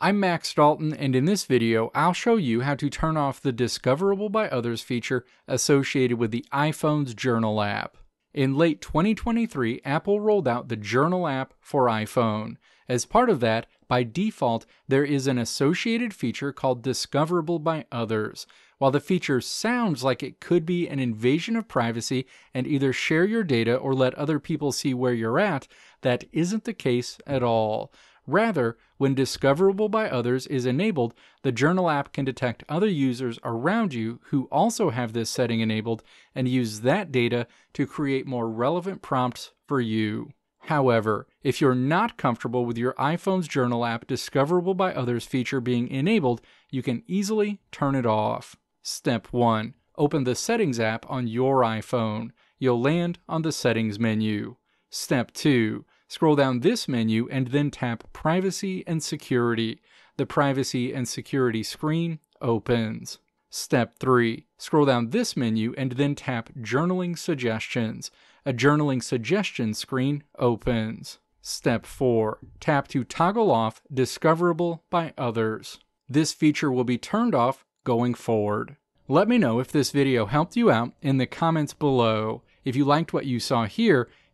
I'm Max Dalton, and in this video, I'll show you how to turn off the Discoverable by Others feature associated with the iPhone's Journal app. In late 2023, Apple rolled out the Journal app for iPhone. As part of that, by default, there is an associated feature called Discoverable by Others. While the feature sounds like it could be an invasion of privacy and either share your data or let other people see where you're at, that isn't the case at all. Rather, when discoverable by others is enabled, the Journal app can detect other users around you who also have this setting enabled and use that data to create more relevant prompts for you. However, if you're not comfortable with your iPhone's Journal app discoverable by others feature being enabled, you can easily turn it off. Step 1. Open the Settings app on your iPhone. You'll land on the Settings menu. Step 2 Scroll down this menu and then tap Privacy and Security. The Privacy and Security screen opens. Step 3. Scroll down this menu and then tap Journaling Suggestions. A Journaling Suggestions screen opens. Step 4. Tap to toggle off Discoverable by Others. This feature will be turned off going forward. Let me know if this video helped you out in the comments below. If you liked what you saw here,